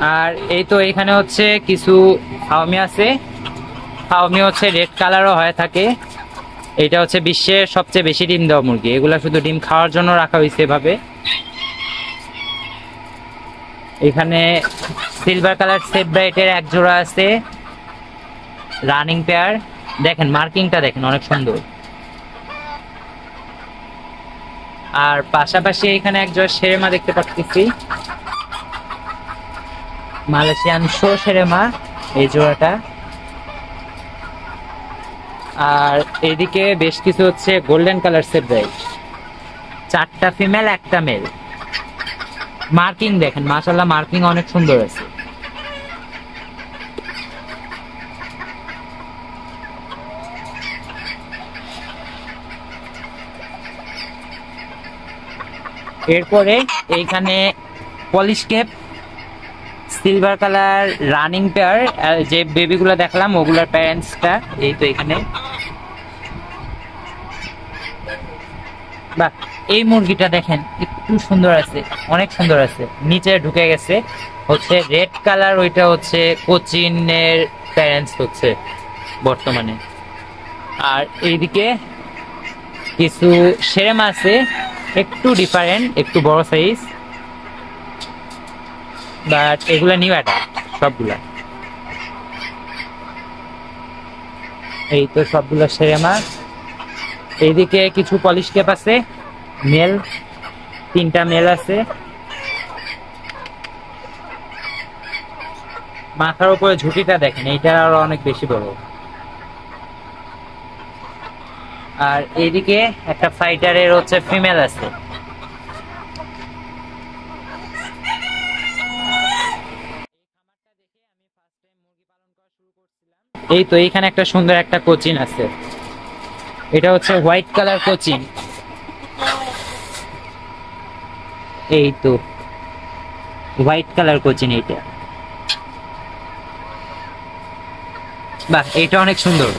আর এই তো এখানে হচ্ছে কিছু ফাউমি আছে। ফাউমি হচ্ছে রেড কালারও হয়ে থাকে। এটা হচ্ছে বিশ্বের সবচেয়ে বেশি ডিম দেওয়া মুরগি। এগুলা শুধু ডিম খাওয়ার জন্য রাখা হয়েছে এভাবে। এখানে সিলভার কালার সেট ব্রাইটের এক জোড়া আছে। রানিং পেয়ার দেখেন মার্কিংটা দেখেন, অনেক সুন্দর। আর পাশাপাশি এখানে এক জোড়া দেখতে পাচ্ছি মালয়েশিয়ান শো সেরেমা এই জোড়াটা। আর এদিকে বেশ কিছু হচ্ছে গোল্ডেন কালার সেট চারটা ফিমেল, একটা মেল। মার্কিং দেখেন মাশাল্লাহ মার্কিং অনেক সুন্দর আছে। এরপরে এইখানে Polish cape silver colour running pair যে বেবিগুলো দেখলাম, ওগুলোর প্যারেন্টসটা এই তো এখানে। বাহ, এই মুরগিটা দেখেন, একটু সুন্দর আছে, অনেক সুন্দর আছে। নিচে ঢুকে গেছে, হচ্ছে রেড কালার ওইটা হচ্ছে কোচিনের প্যারেন্টস হচ্ছে বর্তমানে। আর এইদিকে কিছু সেরেম আছে, একটু ডিফারেন্ট একটু বড় সাইজ বাট এগুলা নিউ অ্যাডাল্ট সবগুলা। এই তো সবগুলো সেরেমা এইদিকে কিছু পলিশ কেপ আছে মেল তিনটা মেল আছে। মাথার উপরে ঝুঁকিটা দেখেন এইটা আরও অনেক বেশি বড়। আর এইদিকে একটা ফাইটারের হচ্ছে ফিমেল আছে। এই তো এইখানে একটা সুন্দর একটা কোচিন আছে। এটা হচ্ছে হোয়াইট কালার কোচিন। এই তো, হোয়াইট কালার কোচিন এইটা। বাহ এটা অনেক সুন্দর।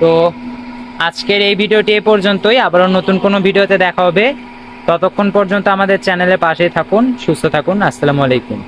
তো আজকের এই ভিডিওটি এ পর্যন্তই। আবারও নতুন কোনো ভিডিওতে দেখা হবে। ততক্ষণ পর্যন্ত আমাদের চ্যানেলে পাশেই থাকুন, সুস্থ থাকুন। আসসালামু আলাইকুম।